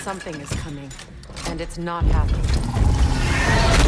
something is coming, and it's not happy.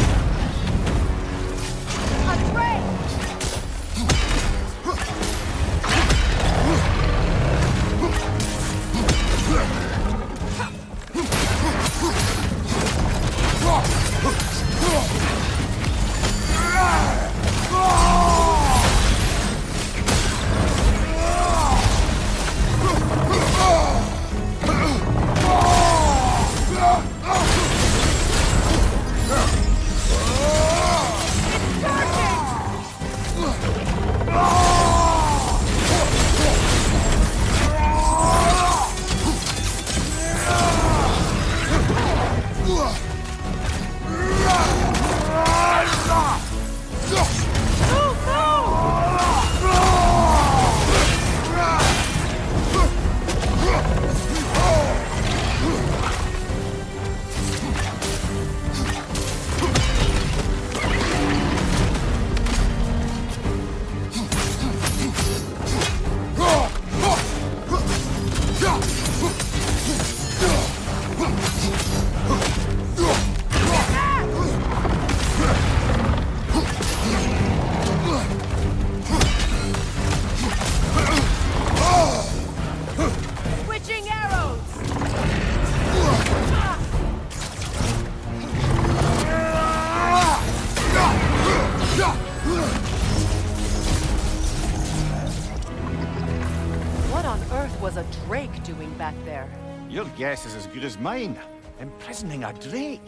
Was a Drake doing back there? Your guess is as good as mine. Imprisoning a drake.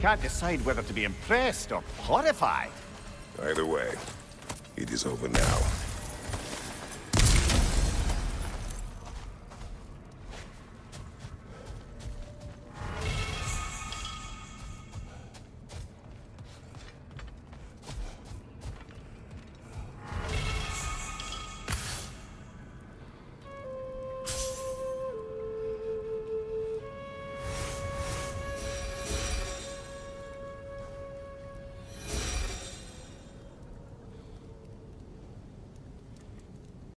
Can't decide whether to be impressed or horrified. Either way, it is over now.